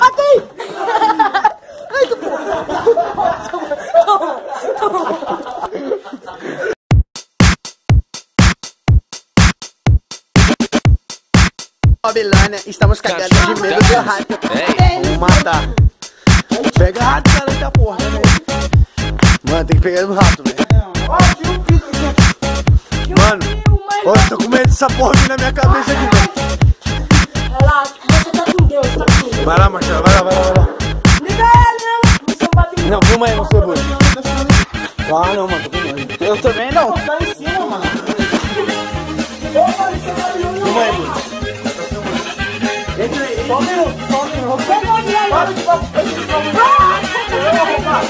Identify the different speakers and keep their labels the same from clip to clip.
Speaker 1: Aqui! Eita, porra! Babilônia, estamos cagados de medo do rato. Vamos matar. Pega rato, cara, da porra, né? Mano, tem que pegar no rato, velho. Mano, ó, eu tô com medo dessa porra aqui na minha cabeça aqui, velho.
Speaker 2: Relaxa, você tá com Deus, tá com Deus.
Speaker 1: Vai lá, Marcelo, vai lá, vai lá, vai lá. Não, filma aí, você, Bui. Ah, não, mano, tô com medo. Eu também não.
Speaker 2: Tá em cima, mano.
Speaker 1: Filma aí, Bui.
Speaker 2: Só um minuto, só um minuto. Para de Vai,
Speaker 3: part.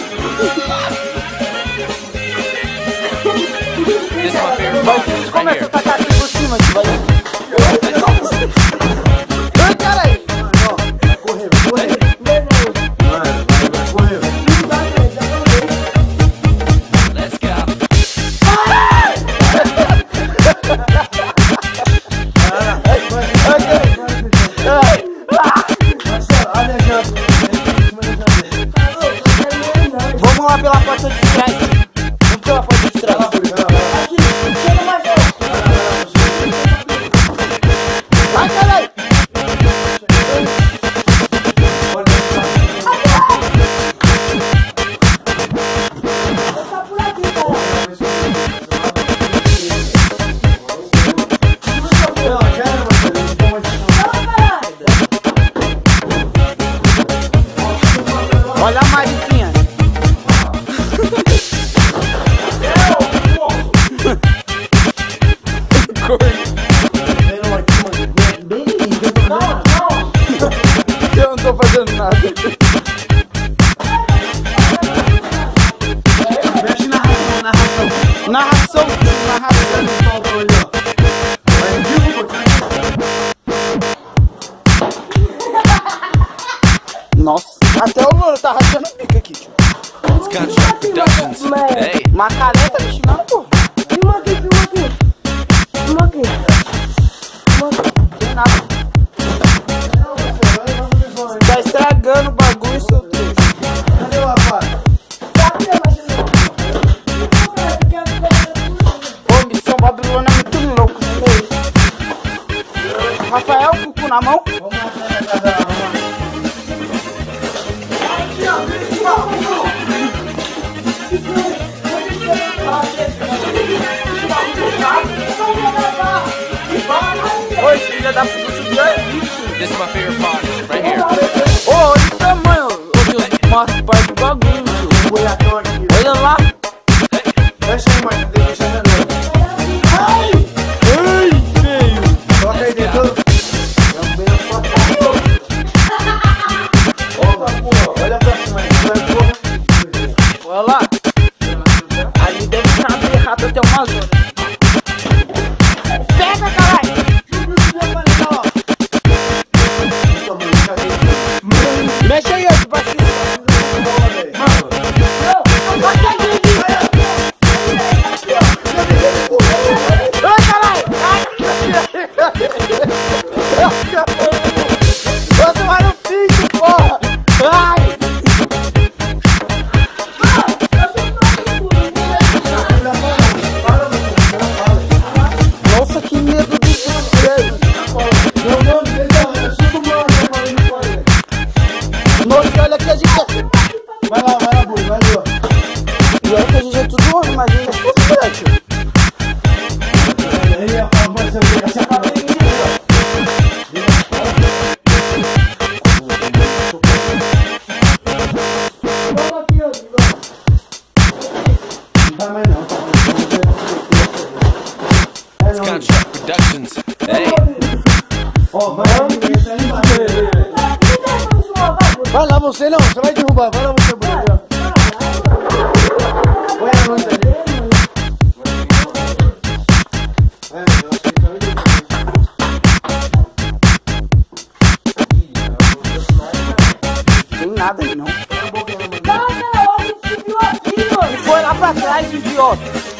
Speaker 3: Right
Speaker 2: começa a tacar aqui por cima, que vai. Vamos lá pela porta de trás.
Speaker 1: Narração. Narração, derruba,
Speaker 2: Nossa, até o Lula tá rachando o bico aqui, tio.
Speaker 3: It's Construct Productions. Hey.
Speaker 2: Macaré tá me xingando, pô.
Speaker 4: Filma aqui, filma aqui. Filma aqui.
Speaker 2: Tem nada. Tá estragando mão.
Speaker 1: Vamos lá pra casa da
Speaker 2: puta subiu aí, tio.
Speaker 3: This is my favorite part. It's
Speaker 1: não.
Speaker 3: Construct Productions. Hey.
Speaker 1: Ó, vai lá, aí. Vai você não, você vai derrubar, vai lá você, aí, ó. Põe a luz ali. É, eu acho que tá muito
Speaker 2: Tem nada aí, não. E foi lá pra trás, idiota.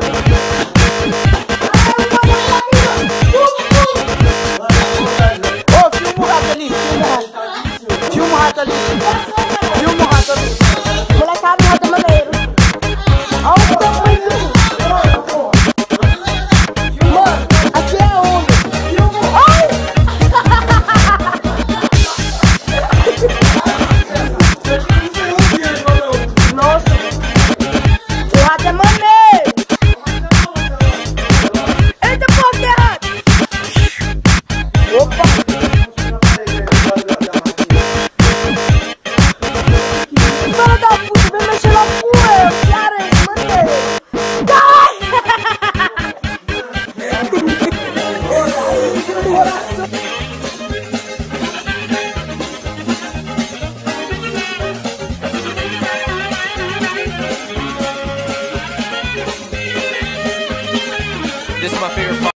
Speaker 2: rato,